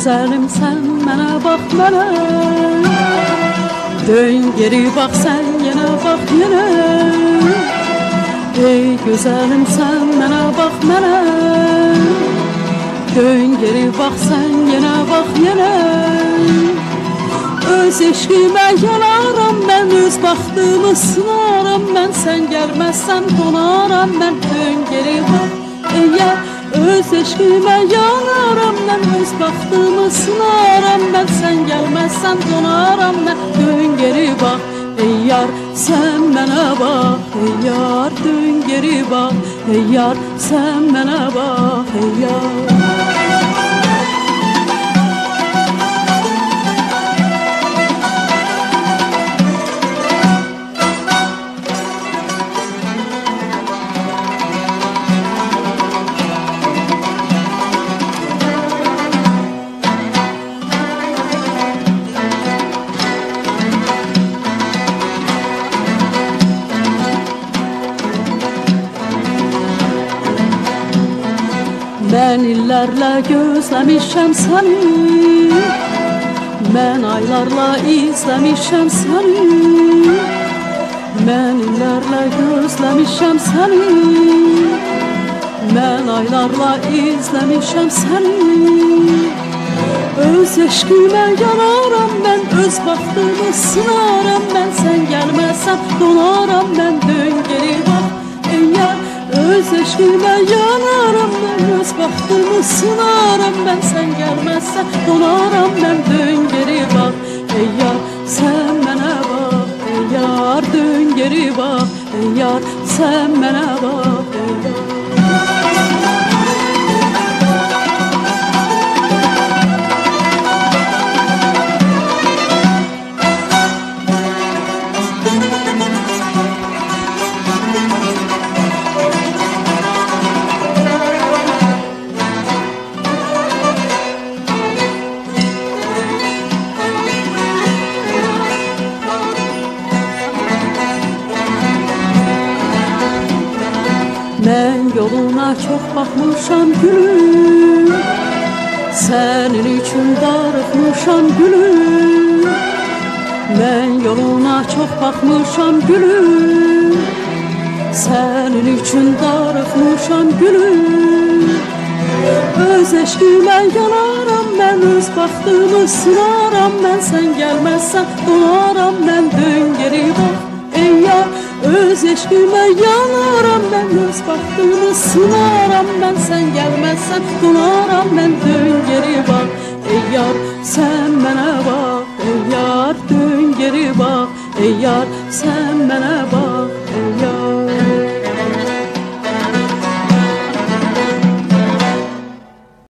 Güzelim sen bana bak bana. Dön geri bak sen yine bak yine. Ey güzelim sen bana bak bana. Dön geri bak sen yine bak yine. Öz eşkime yanaram ben Öz baktığımı sınaram ben. Sen gelmezsen donaram ben. Dön geri bak eğer Öz eşkime yanaram ben Öz baktığımı sınaram ben. Sen gelmezsen donaram ben. Dön geri bak ey yar sen bana bak. Ey yar Dön geri bak ey yar sen bana bak. Ey yar Ben illərlə gözləmişəm səni Mən aylarla izləmişəm səni Mən illərlə gözləmişəm səni Mən aylarla izləmişəm səni Öz eşqimə yanaram mən Öz baxtımı sınaram mən Sən gəlməsən donaram mən Dön geri bax ey yar Öz eşqimə yanaram baxtımı sınaram mən Sən gəlməsən donaram mən Dön geri bax ey yar Sən mənə bax ey yar. Dön geri bax ey yar Sən mənə bax Mən yoluna çox baxmışam gülüm. Sənin üçün darıxmışam gülüm. Mən yoluna çox baxmışam gülüm. Sənin üçün darıxmışam gülüm. Öz eşqimə yanaram mən Öz baxtımı sınaram mən Sən gəlməzsən donaram mən Dön geri bax ey yar Öz eşqimə yanaram mən Öz baxtımı sınaram mən Sən gəlməzsən donaram mən Dön geri bax ey yar Sən mənə bax ey yar Dön geri bax ey yar Sən mənə bax